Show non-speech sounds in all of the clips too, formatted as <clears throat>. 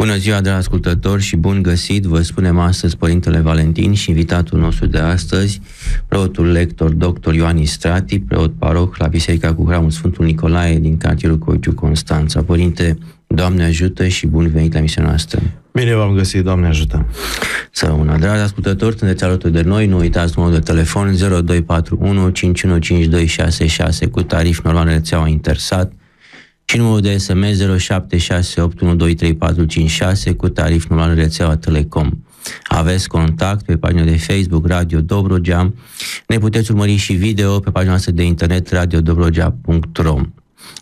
Bună ziua, dragi ascultători, și bun găsit! Vă spunem astăzi Părintele Valentin și invitatul nostru de astăzi, preotul lector dr. Ioan Strati, preot paroh la Biserica cu Hramul Sfântul Nicolae din cartierul Coiciu Constanța. Părinte, Doamne ajută și bun venit la misiunea noastră! Bine v-am găsit, Doamne ajută! Să una. Dragi ascultători, sunteți alături de noi, nu uitați numărul de telefon 0241 515266 cu tarif normal rețeaua Intersat și numărul de SMS 0768123456 cu tarif normal rețeaua Telecom. Aveți contact pe pagina de Facebook Radio Dobrogea. Ne puteți urmări și video pe pagina noastră de internet radiodobrogea.ro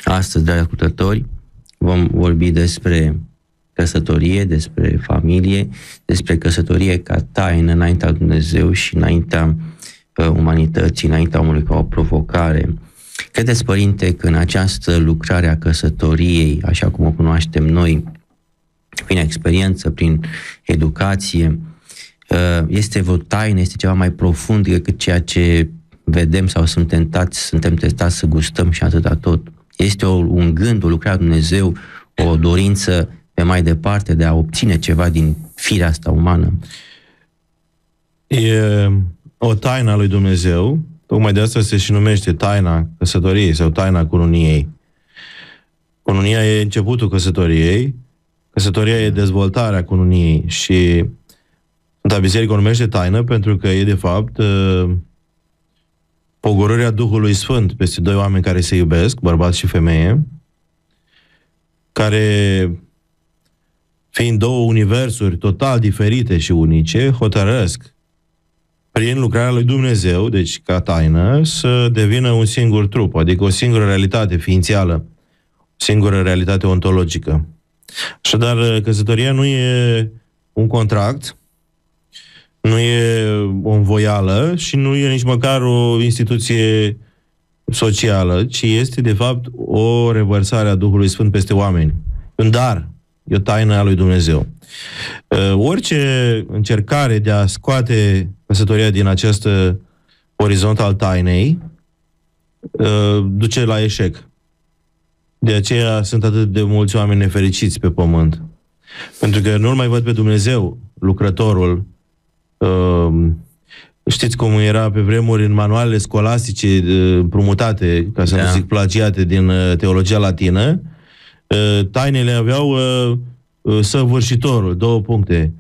Astăzi, dragi ascultători, vom vorbi despre căsătorie, despre familie, despre căsătorie ca taină înaintea Dumnezeu și înaintea uh, umanității, înaintea omului ca o provocare. Credeți, Părinte, că în această lucrare a căsătoriei, așa cum o cunoaștem noi, prin experiență, prin educație, uh, este o taină, este ceva mai profund decât ceea ce vedem sau suntem tentați, suntem testați să gustăm și atâta tot. Este o, un gând, o lucrare a Dumnezeu, o dorință pe mai departe de a obține ceva din firea asta umană? E o taină a lui Dumnezeu, tocmai de asta se și numește taina căsătoriei sau taina cununiei. Cununia e începutul căsătoriei, căsătoria e dezvoltarea cununiei și Sfânta Biserică o numește taină pentru că e de fapt ă, pogorârea Duhului Sfânt peste doi oameni care se iubesc, bărbat și femeie, care fiind două universuri total diferite și unice, hotărăsc prin lucrarea lui Dumnezeu, deci ca taină, să devină un singur trup, adică o singură realitate ființială, o singură realitate ontologică. Așadar, căsătoria nu e un contract, nu e o învoială și nu e nici măcar o instituție socială, ci este, de fapt, o revărsare a Duhului Sfânt peste oameni. Un dar E o taină a lui Dumnezeu. Uh, orice încercare de a scoate căsătoria din acest orizont al tainei uh, duce la eșec. De aceea sunt atât de mulți oameni nefericiți pe pământ. Pentru că nu-L mai văd pe Dumnezeu, lucrătorul. Uh, știți cum era pe vremuri în manualele scolastice promutate, ca să da. nu zic plagiate, din teologia latină, Uh, tainele aveau uh, uh, săvârșitorul, două puncte.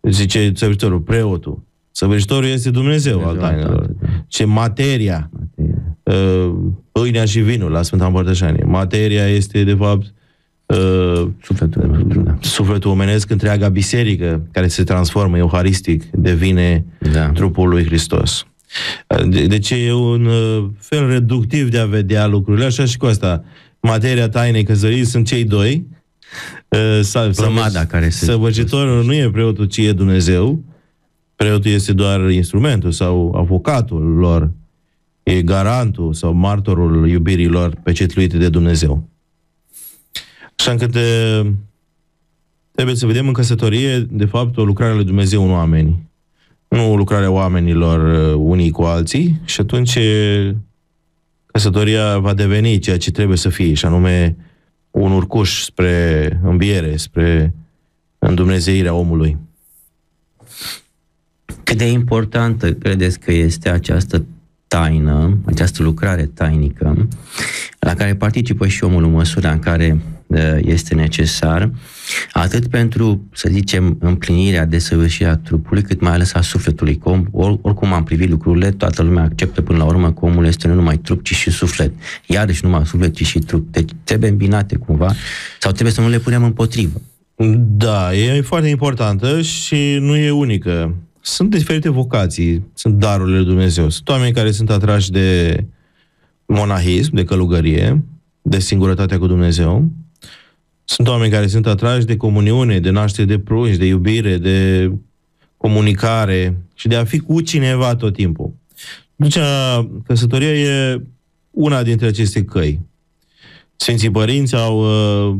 Zice săvârșitorul, preotul. Săvârșitorul este Dumnezeu, Dumnezeu al tainelor. Ce materia, materia. pâinea și vinul la Sfânta Împărtășanie. Materia este, de fapt, sufletul, da. sufletul omenesc, întreaga biserică care se transformă euharistic, devine da. trupul lui Hristos. Deci e un fel reductiv de a vedea lucrurile, așa și cu asta materia tainei căsării sunt cei doi. Uh, Plămada care se... Săvârșitorul nu e preotul, ci e Dumnezeu. Preotul este doar instrumentul sau avocatul lor. E garantul sau martorul iubirii lor pecetluite de Dumnezeu. Așa încât uh, trebuie să vedem în căsătorie, de fapt, o lucrare lui Dumnezeu în oameni. Nu o lucrare a oamenilor uh, unii cu alții și atunci căsătoria va deveni ceea ce trebuie să fie, și anume un urcuș spre înviere, spre îndumnezeirea omului. Cât de importantă credeți că este această taină, această lucrare tainică, la care participă și omul în măsura în care este necesar, atât pentru, să zicem, împlinirea, desăvârșirea trupului, cât mai ales a sufletului. Că om, or, oricum am privit lucrurile, toată lumea acceptă până la urmă că omul este nu numai trup, ci și suflet. Iarăși nu numai suflet, ci și trup. Deci trebuie îmbinate cumva sau trebuie să nu le punem împotrivă. Da, e foarte importantă și nu e unică. Sunt diferite vocații, sunt darurile lui Dumnezeu. Sunt oameni care sunt atrași de monahism, de călugărie, de singurătatea cu Dumnezeu. Sunt oameni care sunt atrași de comuniune, de naștere de prunci, de iubire, de comunicare și de a fi cu cineva tot timpul. Deci, căsătoria e una dintre aceste căi. Sfinții părinți au, uh,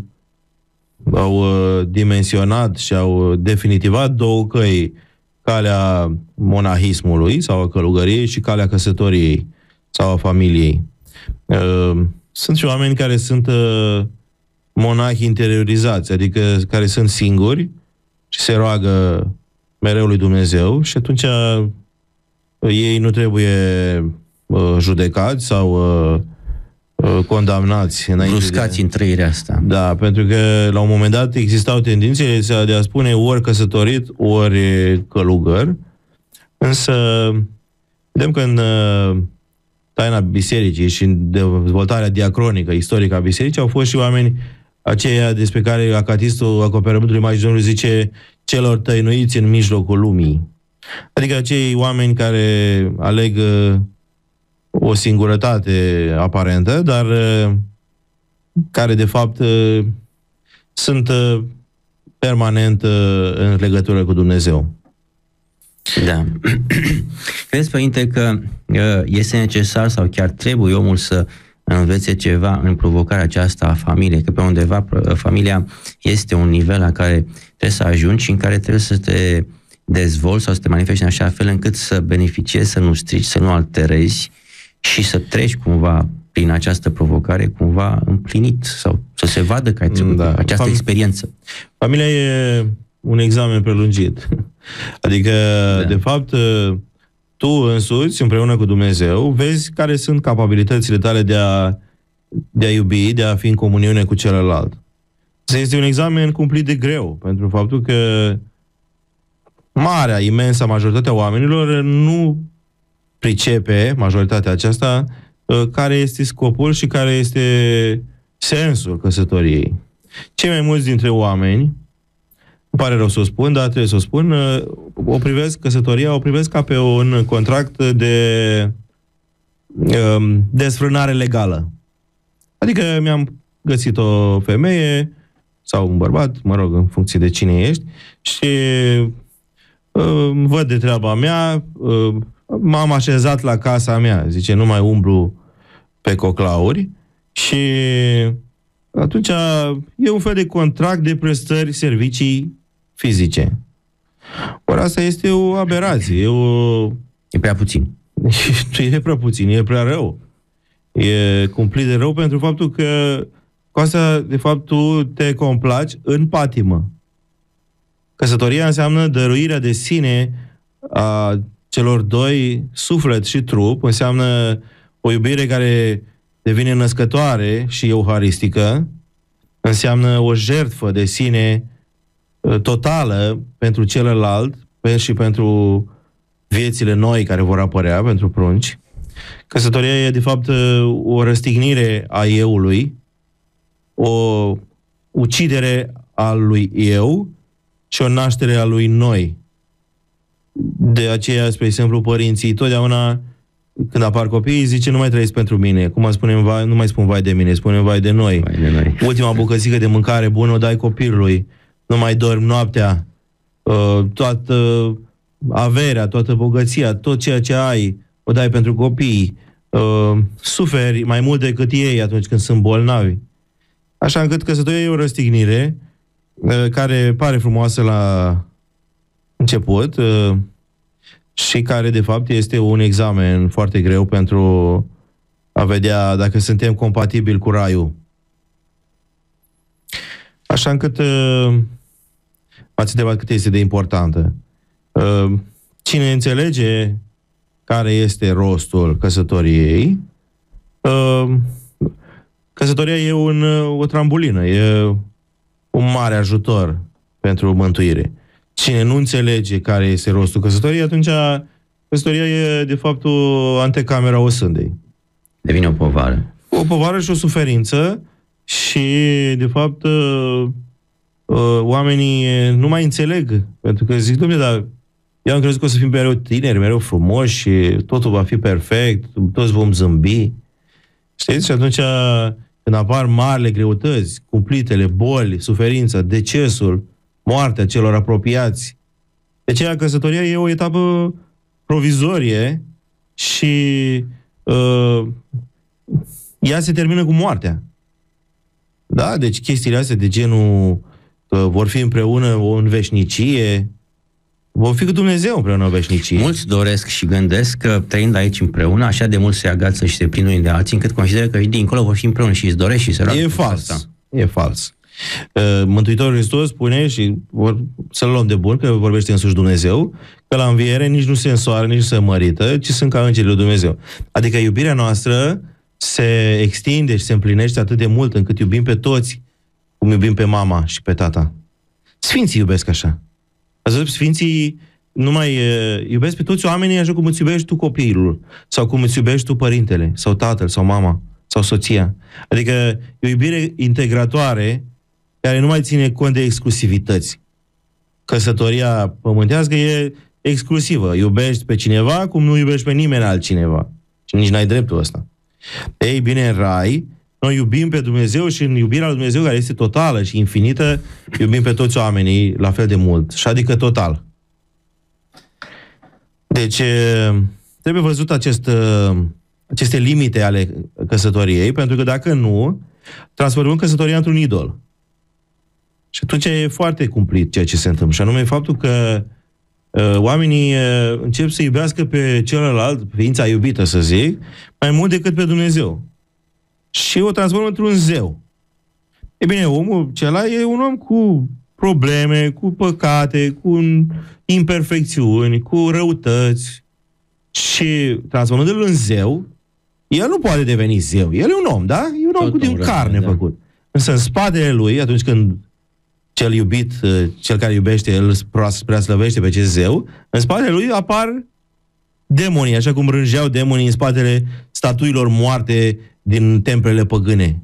au uh, dimensionat și au definitivat două căi, calea monahismului sau a călugăriei și calea căsătoriei sau a familiei. Uh, sunt și oameni care sunt monahi interiorizați, adică care sunt singuri și se roagă mereu lui Dumnezeu și atunci uh, ei nu trebuie uh, judecați sau uh, uh, condamnați înainte Bruscați de... în trăirea asta. Da, pentru că la un moment dat existau tendințe de a spune ori căsătorit, ori călugăr, însă vedem că în uh, taina bisericii și în dezvoltarea diacronică, istorică a bisericii, au fost și oameni aceia despre care acatistul acoperământului Maicii Domnului zice celor tăinuiți în mijlocul lumii. Adică acei oameni care aleg uh, o singurătate aparentă, dar uh, care de fapt uh, sunt permanent în legătură cu Dumnezeu. Da. <clears throat> Crezi, Părinte, că este necesar sau chiar trebuie omul să învețe ceva în provocarea aceasta a familiei, că pe undeva familia este un nivel la care trebuie să ajungi și în care trebuie să te dezvolți sau să te manifesti în așa fel încât să beneficiezi, să nu strici, să nu alterezi și să treci cumva prin această provocare cumva împlinit sau să se vadă că ai trecut da. această Fam- experiență. Familia e un examen prelungit. <laughs> Adică, da. de fapt, tu însuți, împreună cu Dumnezeu, vezi care sunt capabilitățile tale de a, de a iubi, de a fi în comuniune cu celălalt. Este un examen cumplit de greu, pentru faptul că marea, imensa majoritatea oamenilor nu pricepe, majoritatea aceasta, ă, care este scopul și care este sensul căsătoriei. Cei mai mulți dintre oameni, îmi pare rău să o spun, dar trebuie să o spun, ă, o privesc, căsătoria o privesc ca pe un contract de um, desfrânare legală. Adică mi-am găsit o femeie sau un bărbat, mă rog, în funcție de cine ești, și uh, văd de treaba mea, uh, m-am așezat la casa mea, zice, nu mai umblu pe coclauri și atunci e un fel de contract de prestări servicii fizice. Ori asta este o aberație, e o... E prea puțin. <laughs> e prea puțin, e prea rău. E cumplit de rău pentru faptul că cu asta, de fapt, tu te complaci în patimă. Căsătoria înseamnă dăruirea de sine a celor doi, suflet și trup, înseamnă o iubire care devine născătoare și euharistică, înseamnă o jertfă de sine uh, totală pentru celălalt și pentru viețile noi care vor apărea, pentru prunci. Căsătoria e, de fapt, uh, o răstignire a euului, o ucidere a lui eu și o naștere a lui noi. De aceea, spre exemplu, părinții totdeauna când apar copiii, zice, nu mai trăiesc pentru mine. Cum spunem, vai, nu mai spun vai de mine, spunem vai de noi. Vai de noi. Ultima bucățică de mâncare bună o dai copilului. Nu mai dormi noaptea. Uh, toată averea, toată bogăția, tot ceea ce ai, o dai pentru copii. Uh, suferi mai mult decât ei atunci când sunt bolnavi. Așa încât căsătoria e o răstignire uh, care pare frumoasă la început uh, și care, de fapt, este un examen foarte greu pentru a vedea dacă suntem compatibili cu raiul. Așa încât uh, ați întrebat cât este de importantă. Cine înțelege care este rostul căsătoriei, Căsătoria e un, o trambulină, e un mare ajutor pentru mântuire. Cine nu înțelege care este rostul căsătoriei, atunci căsătoria e, de fapt, o antecamera o sândei. Devine o povară. O povară și o suferință și, de fapt, uh, uh, oamenii nu mai înțeleg. Pentru că zic, domnule, dar eu am crezut că o să fim mereu tineri, mereu frumoși și totul va fi perfect, toți vom zâmbi. Știți? Și atunci când apar marile greutăți, cumplitele, boli, suferință, decesul, moartea celor apropiați, de aceea căsătoria e o etapă provizorie și uh, ea se termină cu moartea. Da? Deci chestiile astea de genul că vor fi împreună în veșnicie, Vom fi cu Dumnezeu împreună în veșnicie. Mulți doresc și gândesc că trăind aici împreună, așa de mult se agață și se prind unii de alții, încât consideră că dincolo vor fi împreună și îți doresc și se roagă. E fals. Asta. e fals. Uh, Mântuitorul Hristos spune, și vor, să-l luăm de bun, că vorbește însuși Dumnezeu, că la înviere nici nu se însoară, nici nu se mărită, ci sunt ca îngerii lui Dumnezeu. Adică iubirea noastră se extinde și se împlinește atât de mult încât iubim pe toți cum iubim pe mama și pe tata. Sfinții iubesc așa. Ați văzut, Sfinții nu mai uh, iubesc pe toți oamenii așa cum îți iubești tu copilul, sau cum îți iubești tu părintele, sau tatăl, sau mama, sau soția. Adică e o iubire integratoare care nu mai ține cont de exclusivități. Căsătoria pământească e exclusivă. Iubești pe cineva cum nu iubești pe nimeni altcineva. Și nici n-ai dreptul ăsta. Ei bine, în rai, noi iubim pe Dumnezeu și în iubirea lui Dumnezeu, care este totală și infinită, iubim pe toți oamenii la fel de mult. Și adică total. Deci, trebuie văzut acest, aceste limite ale căsătoriei, pentru că dacă nu, transformăm căsătoria într-un idol. Și atunci e foarte cumplit ceea ce se întâmplă. Și anume faptul că uh, oamenii uh, încep să iubească pe celălalt, ființa iubită, să zic, mai mult decât pe Dumnezeu. Și o transformă într-un zeu. E bine, omul acela e un om cu probleme, cu păcate, cu imperfecțiuni, cu răutăți. Și transformându-l în zeu, el nu poate deveni zeu. El e un om, da? E un om Tot cu din carne da. făcut. Însă în spatele lui, atunci când cel iubit, uh, cel care iubește, el prea slăvește pe acest zeu, în spatele lui apar demonii, așa cum rângeau demonii în spatele statuilor moarte din templele păgâne.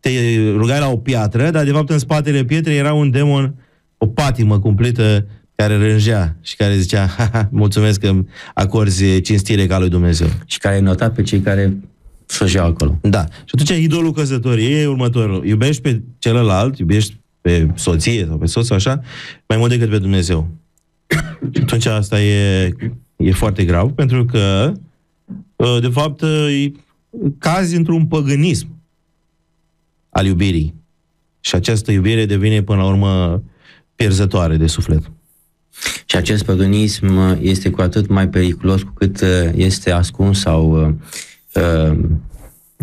Te rugai la o piatră, dar de fapt în spatele pietrei era un demon, o patimă completă care rângea și care zicea, ha, ha, mulțumesc că acorzi cinstire ca lui Dumnezeu. Și care nota pe cei care slăjeau acolo. Da. Și atunci idolul căsătoriei e următorul. Iubești pe celălalt, iubești pe soție sau pe soț sau așa, mai mult decât pe Dumnezeu. Și atunci asta e, e foarte grav, pentru că, ă, de fapt, ă, cazi într-un păgânism al iubirii. Și această iubire devine, până la urmă, pierzătoare de suflet. Și acest păgânism este cu atât mai periculos cu cât ă, este ascuns sau uh,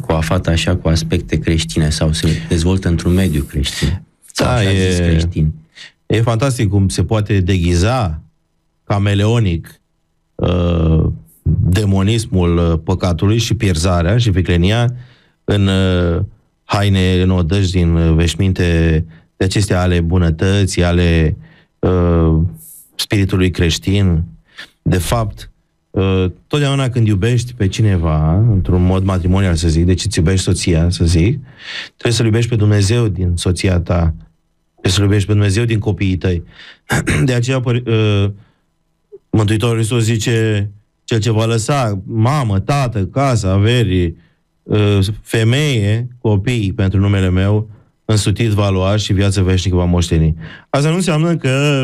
cu afat așa cu aspecte creștine sau se dezvoltă într-un mediu creștin. Da, e, e fantastic cum se poate deghiza cameleonic uh, demonismul uh, păcatului și pierzarea și viclenia în uh, haine, în odăși din uh, veșminte de acestea ale bunătății, ale uh, spiritului creștin. De fapt, uh, totdeauna când iubești pe cineva, într-un mod matrimonial, să zic, deci îți iubești soția, să zic, trebuie să-L iubești pe Dumnezeu din soția ta, Trebuie să iubești pe Dumnezeu din copiii tăi. <clears throat> De aceea uh, Mântuitorul Hristos zice cel ce va lăsa mamă, tată, casă, averi, uh, femeie, copii pentru numele meu, însutit va lua și viață veșnică va moșteni. Asta nu înseamnă că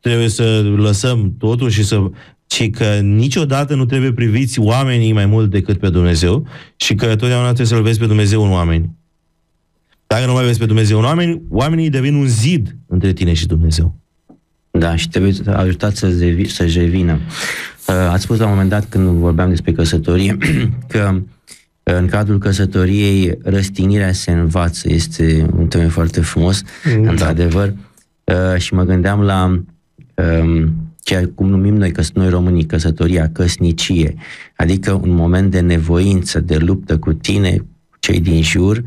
trebuie să lăsăm totul și să ci că niciodată nu trebuie priviți oamenii mai mult decât pe Dumnezeu și că totdeauna trebuie să-L vezi pe Dumnezeu în oameni. Dacă nu mai vezi pe Dumnezeu în oameni, oamenii devin un zid între tine și Dumnezeu. Da, și trebuie ajutat să să-și revină. Uh, ați spus la un moment dat, când vorbeam despre căsătorie, <clears throat> că uh, în cadrul căsătoriei răstignirea se învață. Este un tema foarte frumos, da. într-adevăr. Uh, și mă gândeam la um, ceea cum numim noi, că noi românii, căsătoria, căsnicie. Adică un moment de nevoință, de luptă cu tine, cei din jur,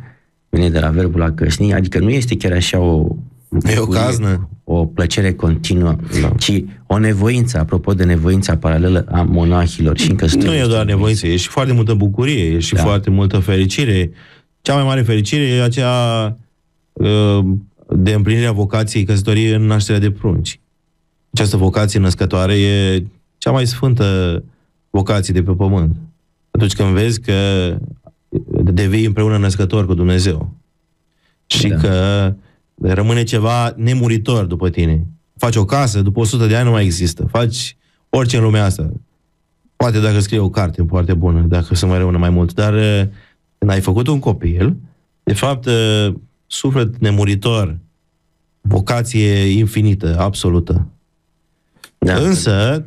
vine de la verbul la căsni, adică nu este chiar așa o E o caznă. O plăcere continuă, da. ci o nevoință, apropo de nevoința paralelă a monahilor și încă Nu e doar nevoință, e și foarte multă bucurie, e și da. foarte multă fericire. Cea mai mare fericire e aceea uh, de împlinirea vocației căsătoriei în nașterea de prunci. Această vocație născătoare e cea mai sfântă vocație de pe pământ. Atunci când vezi că devii împreună născător cu Dumnezeu. Și da. că rămâne ceva nemuritor după tine. Faci o casă, după 100 de ani nu mai există. Faci orice în lumea asta. Poate dacă scrie o carte foarte bună, dacă să mai rămână mai mult. Dar uh, când ai făcut un copil, de fapt, uh, suflet nemuritor, vocație infinită, absolută. Da. Însă,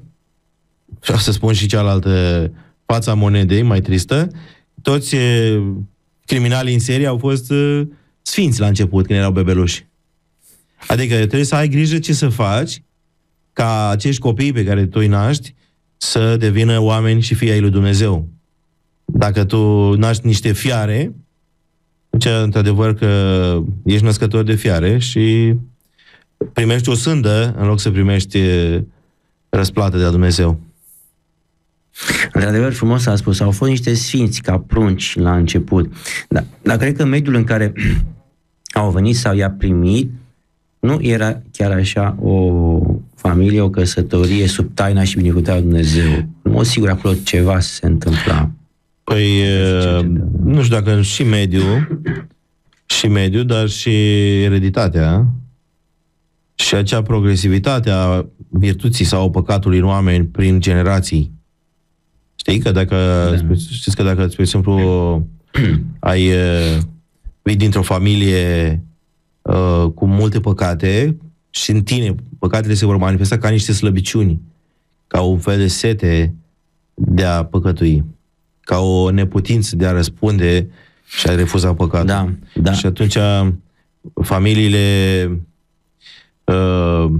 vreau să spun și cealaltă fața monedei, mai tristă, toți criminalii în serie au fost sfinți la început, când erau bebeluși. Adică trebuie să ai grijă ce să faci ca acești copii pe care tu îi naști să devină oameni și fii ai lui Dumnezeu. Dacă tu naști niște fiare, atunci, într-adevăr, că ești născător de fiare și primești o sândă în loc să primești răsplată de la Dumnezeu. Într-adevăr, frumos a spus, au fost niște sfinți ca prunci la început. Dar, dar cred că mediul în care <clears throat> au venit sau i-a primit, nu era chiar așa o familie, o căsătorie sub taina și binecuvântarea Dumnezeu. Nu mă sigur acolo ceva se întâmpla. Păi, nu știu dacă și mediul, și mediul, dar și ereditatea și acea progresivitate a virtuții sau păcatului în oameni prin generații. Știi că dacă, da. știți că dacă, spre exemplu, <clears throat> ai vii dintr-o familie uh, cu multe păcate și în tine păcatele se vor manifesta ca niște slăbiciuni, ca un fel de sete de a păcătui, ca o neputință de a răspunde și a refuza păcatul. Da, da. Și atunci familiile uh,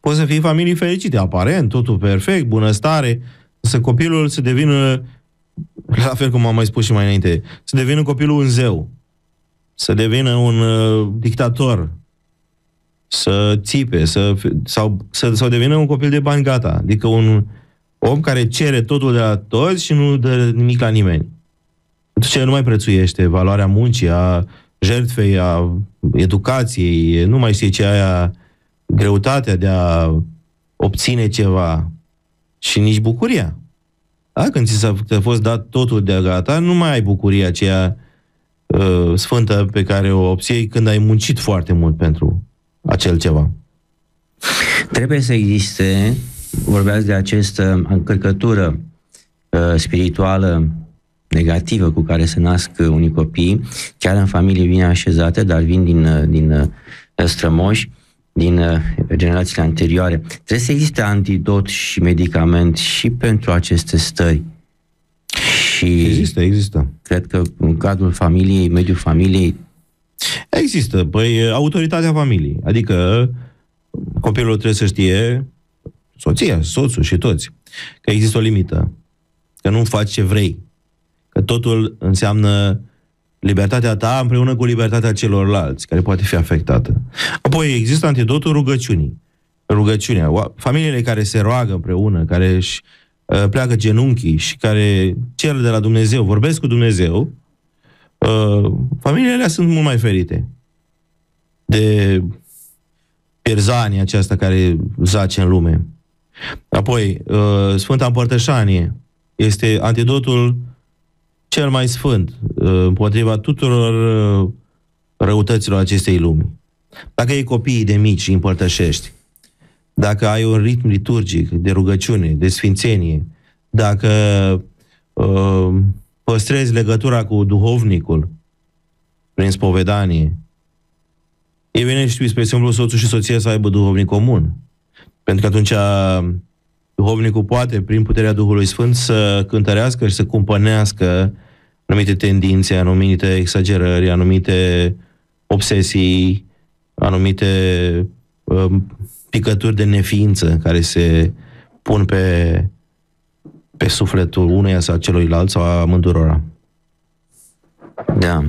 pot să fie familii fericite, aparent, totul perfect, bunăstare, să copilul să devină, la fel cum am mai spus și mai înainte, să devină copilul un zeu, să devină un uh, dictator, să țipe, să, sau să, sau devină un copil de bani gata, adică un om care cere totul de la toți și nu dă nimic la nimeni. Atunci nu mai prețuiește valoarea muncii, a jertfei, a educației, nu mai știe ce aia greutatea de a obține ceva și nici bucuria. Da? Când ți s-a fost dat totul de gata, nu mai ai bucuria aceea uh, sfântă pe care o obții când ai muncit foarte mult pentru acel ceva. Trebuie să existe, vorbeați de această încărcătură uh, spirituală negativă cu care se nasc unii copii, chiar în familie bine așezate, dar vin din, uh, din uh, strămoși, din uh, generațiile anterioare. Trebuie să existe antidot și medicament și pentru aceste stări. Și există, există. Cred că în cadrul familiei, mediul familiei... Există. Păi autoritatea familiei. Adică copilul trebuie să știe, soția, soțul și toți, că există o limită. Că nu faci ce vrei. Că totul înseamnă libertatea ta împreună cu libertatea celorlalți, care poate fi afectată. Apoi există antidotul rugăciunii. Rugăciunea. Familiile care se roagă împreună, care își uh, pleacă genunchii și care cer de la Dumnezeu, vorbesc cu Dumnezeu, uh, familiile alea sunt mult mai ferite de pierzania aceasta care zace în lume. Apoi, uh, Sfânta Împărtășanie este antidotul cel mai sfânt uh, împotriva tuturor uh, răutăților acestei lumi. Dacă ai copiii de mici și împărtășești, dacă ai un ritm liturgic de rugăciune, de sfințenie, dacă uh, păstrezi legătura cu duhovnicul prin spovedanie, e bine și, spre exemplu, soțul și soția să aibă duhovnic comun. Pentru că atunci duhovnicul poate, prin puterea Duhului Sfânt, să cântărească și să cumpănească anumite tendințe, anumite exagerări, anumite obsesii, anumite um, picături de neființă care se pun pe, pe sufletul uneia sau celuilalt sau a amândurora. Da.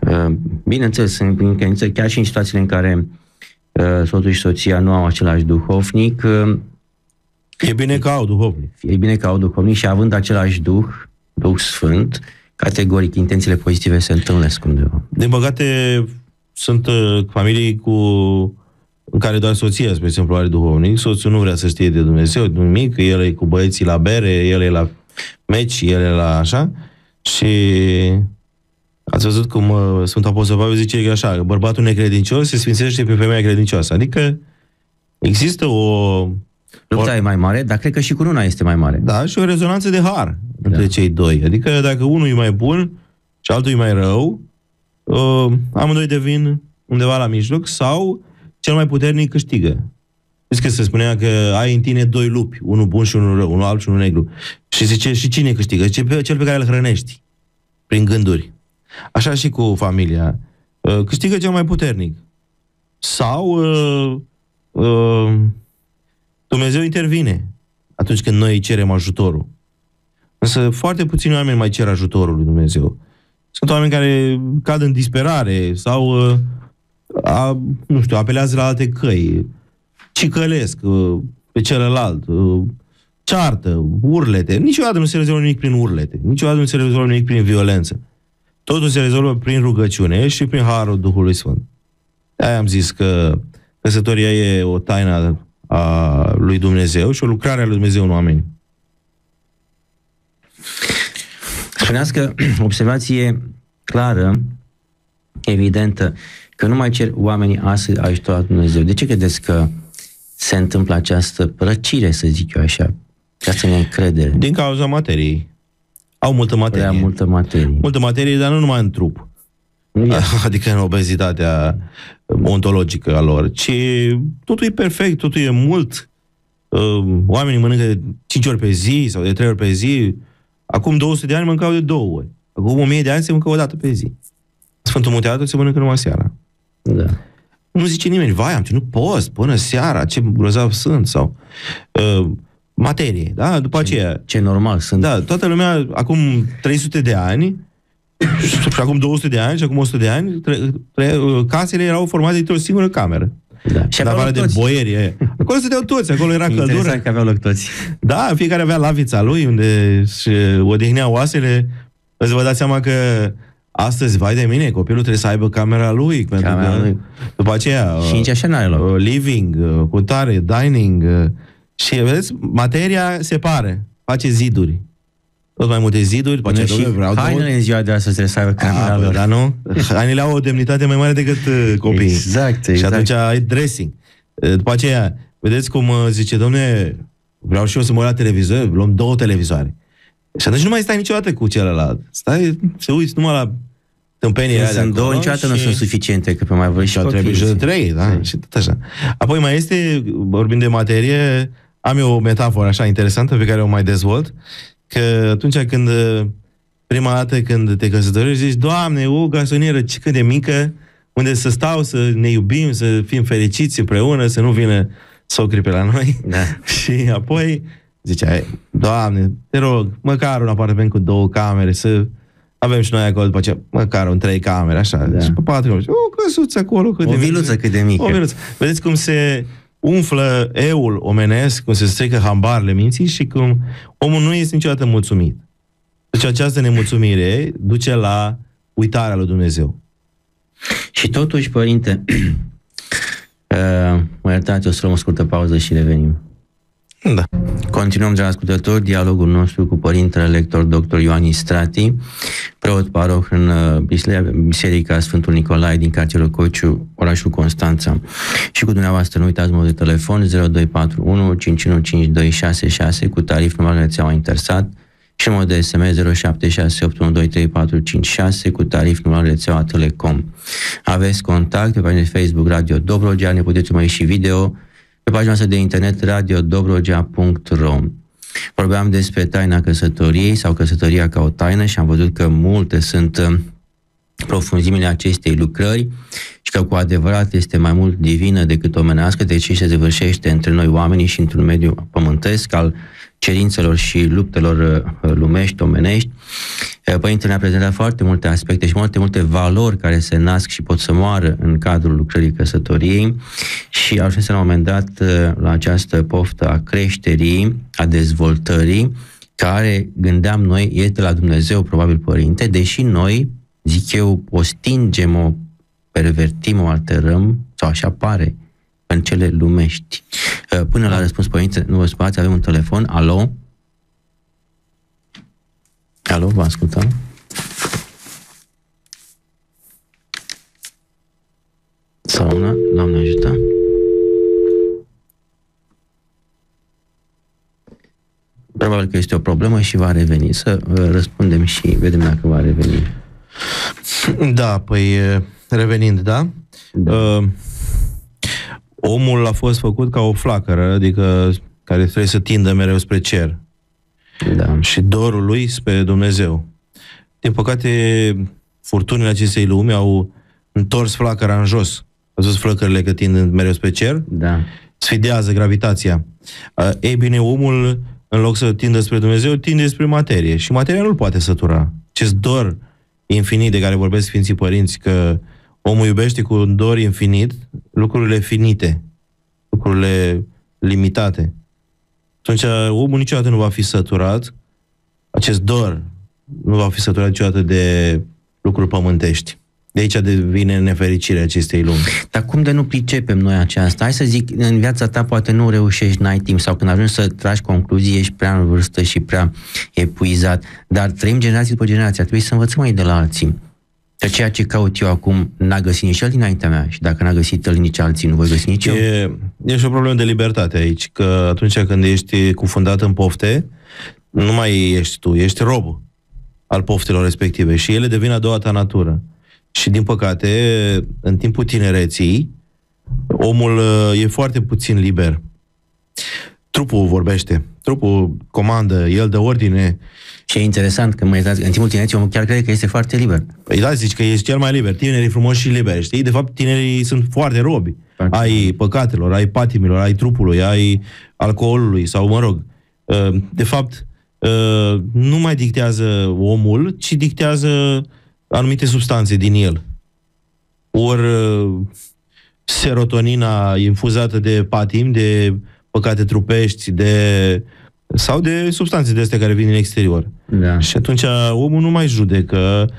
Uh, bineînțeles, sunt chiar și în situațiile în care uh, soțul și soția nu au același duhovnic, uh, E bine că au duhovnic. E bine că au duhovnic și având același duh, Duh Sfânt, categoric, intențiile pozitive se întâlnesc undeva. Din păcate, sunt uh, familii cu în care doar soția, spre exemplu, are duhovnic, soțul nu vrea să știe de Dumnezeu nimic, el e cu băieții la bere, el e la meci, el e la așa, și ați văzut cum uh, Sfântul Apostol Pavel zice că așa, bărbatul necredincios se sfințește pe femeia credincioasă. Adică există o Lupta Or... e mai mare, dar cred că și cu una este mai mare. Da, și o rezonanță de har da. între cei doi. Adică dacă unul e mai bun și altul e mai rău, uh, amândoi devin undeva la mijloc sau cel mai puternic câștigă. Știți că se spunea că ai în tine doi lupi, unul bun și unul rău, unul alb și unul negru. Și zice, și cine câștigă? Zice, cel pe care îl hrănești prin gânduri. Așa și cu familia. uh, câștigă cel mai puternic. Sau uh, uh, Dumnezeu intervine atunci când noi îi cerem ajutorul. Însă foarte puțini oameni mai cer ajutorul lui Dumnezeu. Sunt oameni care cad în disperare sau, uh, a, nu știu, apelează la alte căi, cicălesc uh, pe celălalt, uh, ceartă, urlete. Niciodată nu se rezolvă nimic prin urlete. Niciodată nu se rezolvă nimic prin violență. Totul se rezolvă prin rugăciune și prin harul Duhului Sfânt. Aia am zis că căsătoria e o taină a lui Dumnezeu și o lucrare a lui Dumnezeu în oameni. Spuneați că <clears throat> observație clară, evidentă, că nu mai cer oamenii astăzi ajutor la Dumnezeu. De ce credeți că se întâmplă această răcire, să zic eu așa, această neîncredere? Din cauza materiei. Au multă materie. Prea multă materie. Multă materie, dar nu numai în trup. <laughs> Adică în obezitatea ontologică a lor, ci totul e perfect, totul e mult. Uh, oamenii mănâncă 5 ori pe zi sau de 3 ori pe zi. Acum 200 de ani mâncau de două ori. Acum 1000 de ani se mâncă o dată pe zi. Sfântul Muteatru se mănâncă numai seara. Da. Nu zice nimeni, vai, am ținut post până seara, ce grozav sunt, sau uh, materie, da? După ce, aceea... Ce normal sunt. Da, toată lumea, acum 300 de ani, și acum 200 de ani, și acum 100 de ani, tre- tre- casele erau formate dintr-o singură cameră. Da. Și în afară de boieri. E. Acolo stăteau toți, acolo era căldură. Interesant că aveau loc toți. Da, fiecare avea lavița lui, unde și odihnea oasele. Îți vă dați seama că astăzi, vai de mine, copilul trebuie să aibă camera lui. Pentru Camera că, lui. După aceea... Și nici așa n-are loc. uh, living, uh, cu tare, dining. uh, Și, vedeți, materia separe, face ziduri. Tot mai multe ziduri, după aceea, și domnule, vreau două- hainele în ziua de astăzi trebuie să aibă camera Ah, bă, lor. dar nu? Hainele au o demnitate mai mare decât uh, copiii. Exact, Și exact. atunci ai dressing. Uh, După aceea, vedeți cum uh, zice, domne, vreau și eu să mă uit la televizor, luăm două televizoare. Și atunci nu mai stai niciodată cu celălalt. Stai, se uiți numai la tâmpenii Când alea de sunt două, acolo niciodată nu și- sunt suficiente, că pe mai vor și și trebuie și de copii. trei, da? Și tot așa. Apoi mai este, vorbind de materie, am eu o metaforă așa interesantă pe care o mai dezvolt, că atunci când prima dată când te căsătorești, zici, Doamne, o gasonieră ce cât de mică, unde să stau, să ne iubim, să fim fericiți împreună, să nu vină socrii pe la noi. Da. <laughs> Și apoi zicea, Doamne, te rog, măcar un apartament cu două camere, să avem și noi acolo după aceea, măcar un trei camere, așa. Da. Și pe patru camere. O căsuță acolo. Cât O de mică. viluță cât de mică. O viluță. Vedeți cum se umflă eul omenesc, cum se strică hambarele minții și cum omul nu este niciodată mulțumit. Deci această nemulțumire duce la uitarea lui Dumnezeu. Și totuși, părinte, <clears throat> uh, mă iertați, o să luăm o scurtă pauză și revenim. Da. Continuăm, dragi ascultători, dialogul nostru cu părintele lector dr. Ioan Strati, preot paroh în uh, Bisle- Biserica Sfântul Nicolae din cartierul Cociu, orașul Constanța. Și cu dumneavoastră nu uitați numărul de telefon 0241 5152266 cu tarif normal în rețeaua Intersat și numărul de SMS 0768123456 cu tarif normal în rețeaua Telecom. Aveți contact pe pagina de Facebook Radio Dobrogea, ne puteți urmări și video pe pagina noastră de internet radiodobrogea.ro Vorbeam despre taina căsătoriei sau căsătoria ca o taină și am văzut că multe sunt uh, profunzimile acestei lucrări și că cu adevărat este mai mult divină decât omenească, deci se devârșește între noi oamenii și într-un mediu pământesc al cerințelor și luptelor uh, lumești, omenești. Uh, Părintele ne-a prezentat foarte multe aspecte și multe, multe valori care se nasc și pot să moară în cadrul lucrării căsătoriei și ajunsese la un moment dat uh, la această poftă a creșterii, a dezvoltării, care gândeam noi e de la Dumnezeu, probabil Părinte, deși noi, zic eu, o stingem, o pervertim, o alterăm, sau așa pare, în cele lumești. Uh, Până la răspuns, Părinte, nu vă spărați, avem un telefon. Alo? Alo, vă ascultăm? Sau una, Doamne ajută. Probabil că este o problemă și va reveni. Să uh, răspundem și vedem dacă va reveni. Da, păi e, revenind, da? Da. Uh, omul a fost făcut ca o flacără, adică care trebuie să tindă mereu spre cer Da. și dorul lui spre Dumnezeu. Din păcate, furtunile acestei lumi au întors flacăra în jos. Ați văzut flăcările că tind mereu spre cer? Da. Sfidează gravitația. Uh, ei bine, omul, în loc să tindă spre Dumnezeu, tinde spre materie. Și materia nu-l poate sătura. Ce dor infinit de care vorbesc Sfinții Părinți, că omul iubește cu un dor infinit lucrurile finite, lucrurile limitate. Atunci omul niciodată nu va fi săturat, acest dor nu va fi săturat niciodată de lucruri pământești. De aici devine nefericirea acestei lumi. Dar cum de nu pricepem noi aceasta? Hai să zic, în viața ta poate nu reușești, n-ai timp, sau când ajungi să tragi concluzii, ești prea în vârstă și prea epuizat, dar trăim generații după generație, trebuie să învățăm mai de la alții. Că ceea ce caut eu acum n-a găsit nici el dinaintea mea și dacă n-a găsit el nici alții, nu voi găsi nici eu. E, e și o problemă de libertate aici, că atunci când ești cufundat în pofte, nu mai ești tu, ești rob al poftelor respective și ele devin a doua ta natură. Și din păcate, în timpul tinereții, omul uh, e foarte puțin liber. Trupul vorbește, trupul comandă, el dă ordine. Și e interesant că, mă iertați, în timpul tinereții omul chiar crede că este foarte liber. Păi da, zici că ești cel mai liber. Tinerii frumoși și liberi, știi? De fapt, tinerii sunt foarte robi. Foarte ai păcatelor, ai patimilor, ai trupului, ai alcoolului sau, mă rog, uh, de fapt, uh, nu mai dictează omul, ci dictează anumite substanțe din el. Ori uh, serotonina infuzată de patim, de păcate trupești, de sau de substanțe de astea care vin din exterior. Da. Și atunci omul nu mai judecă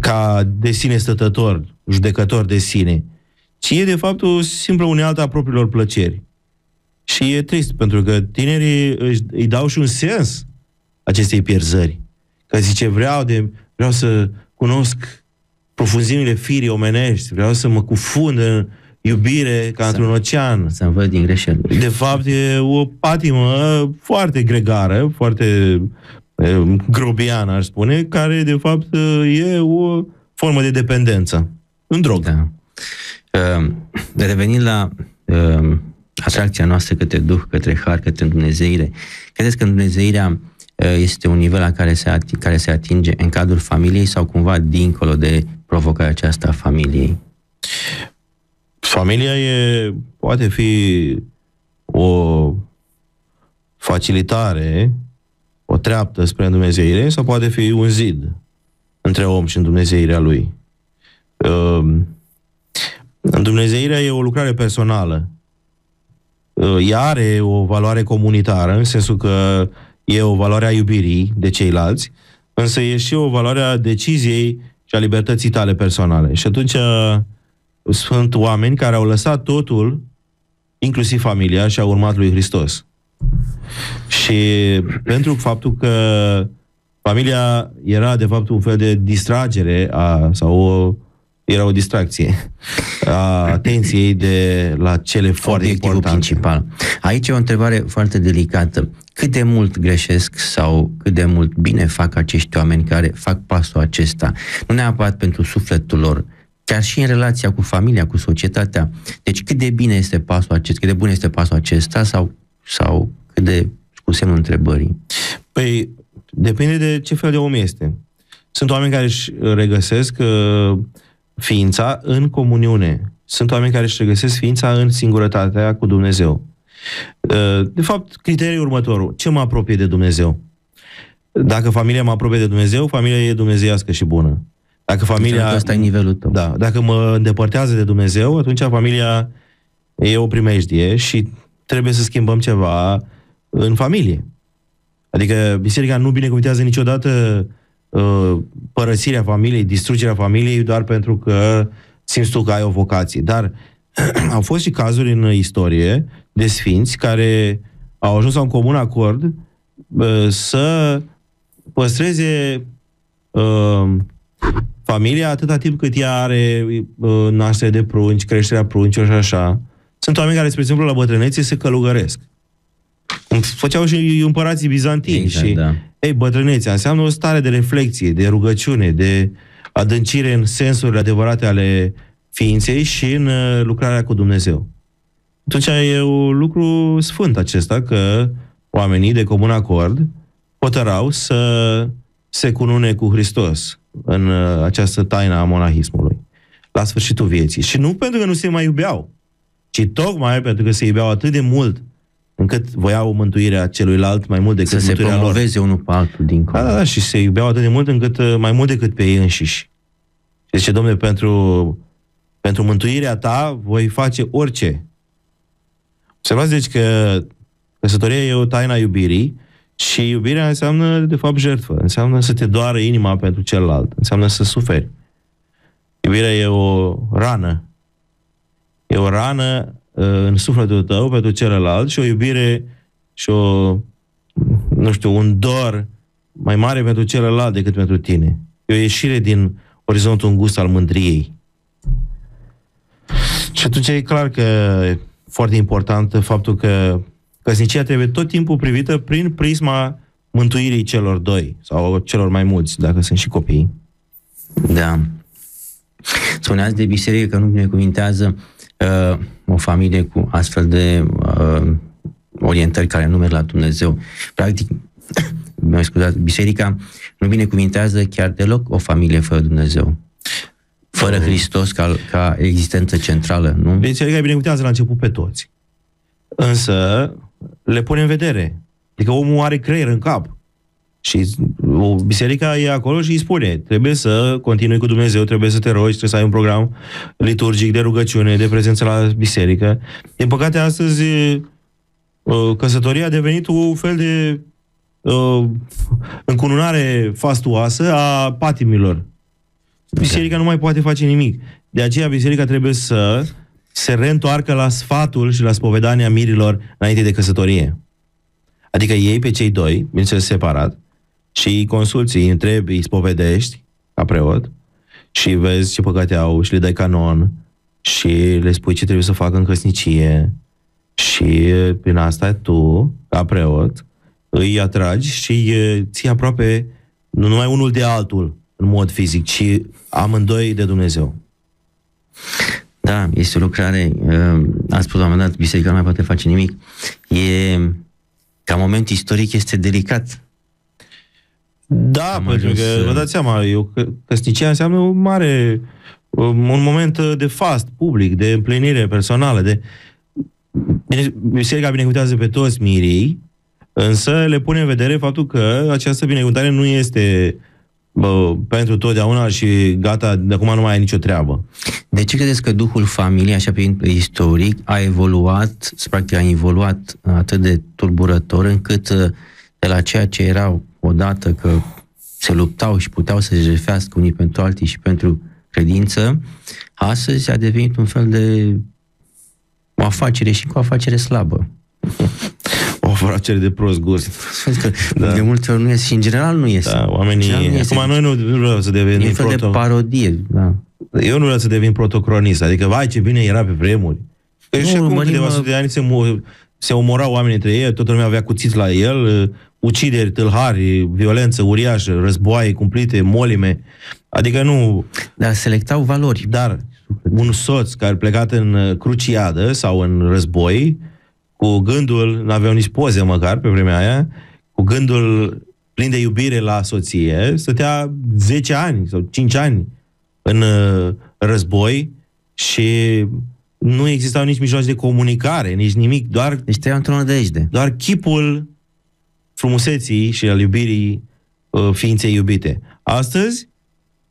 ca de sine stătător, judecător de sine, ci e de fapt o simplă unealtă a propriilor plăceri. Și e trist, pentru că tinerii își, îi dau și un sens acestei pierzări. Că zice, vreau, de, vreau să cunosc profunzimile firii omenești, vreau să mă cufund în iubire ca să, într-un ocean. Să învăț din greșeli. De fapt, e o patimă foarte gregară, foarte e, grobiană, aș spune, care, de fapt, e o formă de dependență în drog. Da. Uh, revenind la uh, atracția noastră către Duh, către Har, către Dumnezeire, credeți că Dumnezeirea Eh, este un nivel la care se, ating, care se atinge în cadrul familiei sau cumva dincolo de provocarea aceasta a familiei? Familia e, poate fi o facilitare, o treaptă spre Dumnezeire sau poate fi un zid între om și în Dumnezeirea lui. Ehm, în Dumnezeirea e o lucrare personală. Ea are o valoare comunitară, în sensul că e o valoare a iubirii de ceilalți, însă e și o valoare a deciziei și a libertății tale personale. Și atunci uh, sunt oameni care au lăsat totul, inclusiv familia, și au urmat lui Hristos. Și pentru faptul că familia era de fapt un fel de distragere a, sau o, era o distracție a atenției de la cele foarte Obiectivul importante. principal. Aici e o întrebare foarte delicată cât de mult greșesc sau cât de mult bine fac acești oameni care fac pasul acesta, nu neapărat pentru sufletul lor, chiar și în relația cu familia, cu societatea. Deci cât de bine este pasul acesta, cât de bun este pasul acesta sau, sau cât de cu semnul întrebării? Păi, depinde de ce fel de om este. Sunt oameni care își regăsesc uh, ființa în comuniune. Sunt oameni care își regăsesc ființa în singurătatea cu Dumnezeu. Uh, de fapt, criteriul următorul. Ce mă apropie de Dumnezeu? Dacă familia mă apropie de Dumnezeu, familia e dumnezeiască și bună. Dacă familia... Asta e nivelul tău. Da. Dacă mă îndepărtează de Dumnezeu, atunci familia e o primejdie și trebuie să schimbăm ceva în familie. Adică biserica nu binecuvintează niciodată uh, părăsirea familiei, distrugerea familiei doar pentru că simți tu că ai o vocație. Dar <clears throat> au fost și cazuri în istorie de sfinți care au ajuns la un comun acord uh, să păstreze uh, familia atâta timp cât ea are uh, naștere de prunci, creșterea pruncilor și așa. Sunt oameni care, spre exemplu, la bătrânețe se călugăresc. Făceau și împărații bizantini. Exact, și, da. ei, bătrânețea înseamnă o stare de reflexie, de rugăciune, de adâncire în sensurile adevărate ale ființei și în uh, lucrarea cu Dumnezeu. Atunci e un lucru sfânt acesta că oamenii de comun acord hotărau să se cunune cu Hristos în uh, această taină a monahismului. la sfârșitul vieții. Și nu pentru că nu se mai iubeau, ci tocmai pentru că se iubeau atât de mult încât voiau mântuirea celuilalt mai mult decât Să se mântuirea lor. promoveze unul pe altul dincolo. Da, da, da, și se iubeau atât de mult încât uh, mai mult decât pe ei înșiși. Și zice, domnule, pentru, pentru mântuirea ta voi face orice. Observați deci că căsătoria e o taina iubirii și iubirea înseamnă, de fapt, jertfă. Înseamnă să te doară inima pentru celălalt. Înseamnă să suferi. Iubirea e o rană. E o rană uh, în sufletul tău pentru celălalt și o iubire și o, nu știu, un dor mai mare pentru celălalt decât pentru tine. E o ieșire din orizontul îngust al mândriei. Și atunci e clar că e foarte important faptul că căsnicia trebuie tot timpul privită prin prisma mântuirii celor doi sau celor mai mulți, dacă sunt și copii. Da. Spuneați de biserică că nu binecuvintează uh, o familie cu astfel de uh, orientări care nu merg la Dumnezeu. Practic, <coughs> mă scuzați, biserica nu binecuvintează chiar deloc o familie fără Dumnezeu. Fără Hristos ca, ca existență centrală, nu? Biserica binecuvintează la început pe toți. Însă le pune în vedere. Adică omul are creier în cap. Și o, biserica e acolo și îi spune, trebuie să continui cu Dumnezeu, trebuie să te rogi, trebuie să ai un program liturgic de rugăciune, de prezență la biserică. Din păcate, astăzi uh, căsătoria a devenit un fel de uh, încununare fastuoasă a patimilor. Biserica nu mai poate face nimic. De aceea biserica trebuie să se reîntoarcă la sfatul și la spovedania mirilor înainte de căsătorie. Adică ei pe cei doi, bineînțeles separat, și îi consulți, îi întrebi, îi spovedești ca preot și vezi ce păcate au și le dai canon și le spui ce trebuie să facă în căsnicie și prin asta tu, ca preot, îi atragi și îi ții aproape nu numai unul de altul în mod fizic, ci amândoi de Dumnezeu. Da, este o lucrare, uh, a spus la un moment dat, biserica nu mai poate face nimic. E, ca moment istoric, este delicat. Da, Am pentru ajuns că, să- vă dați seama, eu, că- căsnicia înseamnă un mare, um, un moment uh, de fast public, de împlinire personală, de... Bine, Biserica binecuvântează pe toți mirii, însă le pune în vedere faptul că această binecuvântare nu este bă, pentru totdeauna și gata, de acum nu mai ai nicio treabă. De ce credeți că duhul familiei, așa prin istoric, a evoluat, practic a evoluat atât de tulburător, încât uh, de la ceea ce erau odată că se luptau și puteau să se jertfească unii pentru alții și pentru credință, astăzi a devenit un fel de o afacere și cu o afacere slabă. O afacere de prost gust. <laughs> Că Da. De multe ori nu este și în general nu este. Da, În oamenii... general nu este. Acum noi nu, nu vreau să E devenim un fel de proto... parodie. Da. Eu nu vreau să devin protocronist, adică, vai, ce bine era pe vremuri. Că Nu, și acum urmărim, câteva uh, sute de ani se, mo- se omorau oameni între ei, toată lumea avea cuțiți la el, uh, ucideri, tâlhari, violență uriașă, războaie cumplite, molime. Adică nu... Dar selectau valori. Dar un soț care plecat în uh, cruciadă sau în război, cu gândul, n-aveau nici poze măcar pe vremea aia, cu gândul plin de iubire la soție, stătea 10 ani sau 5 ani în uh, război și nu existau nici mijloace de comunicare, nici nimic, doar, Deci trăiau într-o nădejde. doar chipul frumuseții și al iubirii uh, ființei iubite. Astăzi,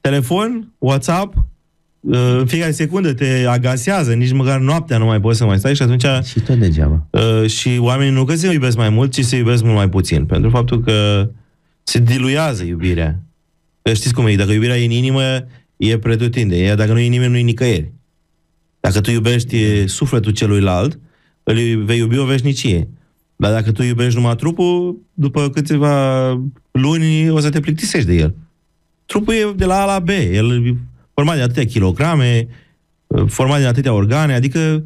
telefon, WhatsApp, uh, în fiecare secundă te agasează, nici măcar noaptea nu mai poți să mai stai și atunci Și tot degeaba. uh, și oamenii nu că se iubesc mai mult, ci se iubesc mult mai puțin, pentru faptul că se diluează iubirea. Că știți cum e, dacă iubirea e în inimă, e pretutinde, iar dacă nu e în inimă, nu e nicăieri. Dacă tu iubești e, sufletul celuilalt, îl vei iubi o veșnicie. Dar dacă tu iubești numai trupul, după câteva luni o să te plictisești de el. Trupul e de la A la B, el e format de atâtea kilograme, format din atâtea organe, adică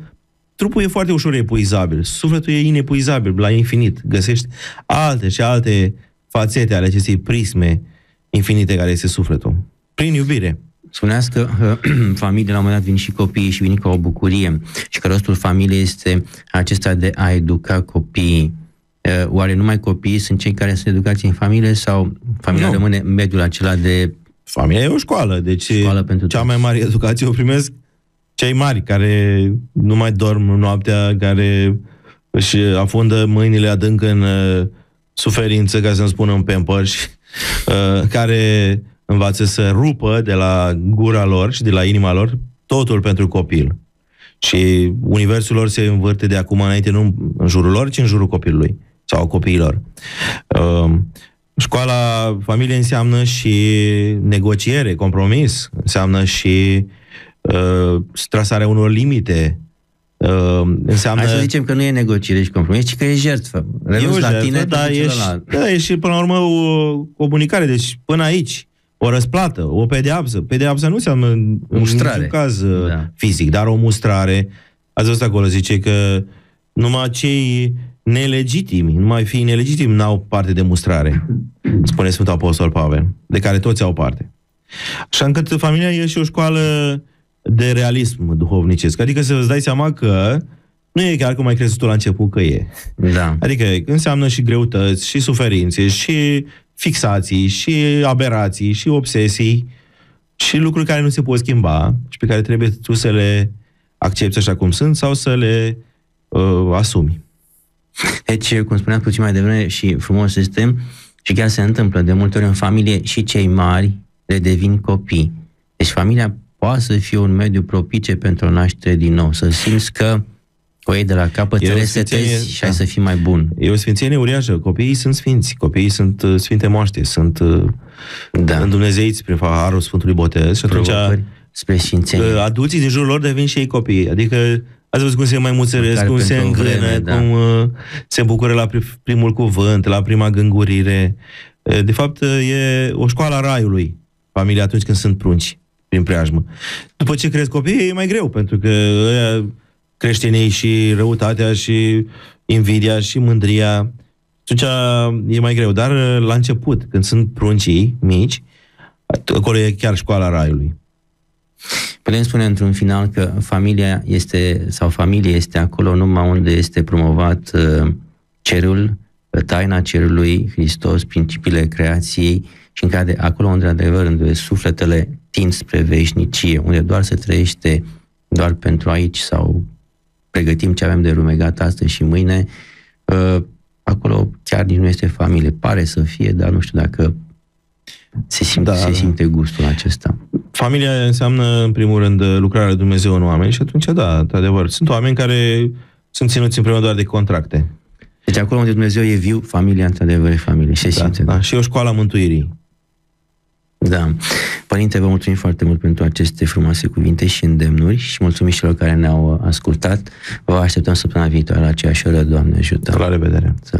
trupul e foarte ușor epuizabil, sufletul e inepuizabil, la infinit. Găsești alte și alte fațete ale acestei prisme infinite care este sufletul. Prin iubire. Spuneați că uh, <clears throat> familie la un moment dat vin și copiii și vin ca o bucurie și că rostul familiei este acesta de a educa copiii. Uh, Oare numai copiii sunt cei care sunt educați în familie sau familia Nu. rămâne în mediul acela de Familia e o școală, deci Școală pentru cea toți. mai mare educație o primesc cei mari care nu mai dorm noaptea, care își afundă mâinile adânc în uh, suferință, ca să-mi spună în pampers, uh, care învață să rupă de la gura lor și de la inima lor totul pentru copil. Și universul lor se învârte de acum înainte nu în jurul lor, ci în jurul copilului sau copiilor. Uh, școala familie înseamnă și negociere, compromis, înseamnă și uh, trasarea unor limite, Uh, înseamnă... Hai să zicem că nu e negociere și compromis, ci că e jertfă. Renunț e la jertfă, tine, da, e și, da, e și până la urmă o comunicare. Deci până aici, o răsplată, o pedeapsă. Pedeapsa nu înseamnă mustrare. în niciun caz da. fizic, dar o mustrare. Ați văzut acolo, zice că numai cei nelegitimi, numai fii nelegitimi n-au parte de mustrare, spune Sfântul Apostol Pavel, de care toți au parte. Așa încât familia e și o școală de realism duhovnicesc. Adică să-ți dai seama că nu e chiar cum ai crezut tu la început că e. Da. Adică înseamnă și greutăți, și suferințe, și fixații, și aberații, și obsesii, și lucruri care nu se pot schimba și pe care trebuie tu să le accepti așa cum sunt sau să le uh, asumi. Deci, cum spuneam puțin mai devreme și frumos este, și chiar se întâmplă de multe ori în familie și cei mari le devin copii. Deci familia poate să fie un mediu propice pentru a naște din nou, să simți că o iei de la capăt, te resetezi și ai da. să fii mai bun. E o sfințenie uriașă. Copiii sunt sfinți, copiii sunt uh, sfinte moaște, sunt uh, da. îndumnezeiți prin harul Sfântului Botez și atunci spre sfințenie. Uh, adulții din jurul lor devin și ei copii. Adică ați văzut cum se mai muțăresc, cum se îngrână, da. cum uh, se bucură la primul cuvânt, la prima gângurire. Uh, de fapt, uh, e o școală a raiului, familia atunci când sunt prunci prin preajmă. După ce cresc copiii, e mai greu, pentru că crește în ei și răutatea și invidia și mândria. Atunci e mai greu. Dar la început, când sunt pruncii mici, acolo e chiar școala raiului. Putem spune într-un final că familia este, sau familia este acolo numai unde este promovat uh, cerul, taina cerului, Hristos, principiile creației și în care acolo unde adevăr, unde sufletele tind spre veșnicie, unde doar se trăiește doar pentru aici sau pregătim ce avem de rumegat astăzi și mâine, uh, acolo chiar nici nu este familie. Pare să fie, dar nu știu dacă se simte, da, se simte gustul acesta. Familia înseamnă, în primul rând, lucrarea lui Dumnezeu în oameni și atunci, da, într-adevăr, sunt oameni care sunt ținuți împreună doar de contracte. Deci acolo unde Dumnezeu e viu, familia, într-adevăr, e familie. Și se da, simte. Da, și o școală a mântuirii. Da. Părinte, vă mulțumim foarte mult pentru aceste frumoase cuvinte și îndemnuri și mulțumim celor care ne-au ascultat. Vă așteptăm săptămâna viitoare la aceeași oră. Doamne ajută! La revedere! Să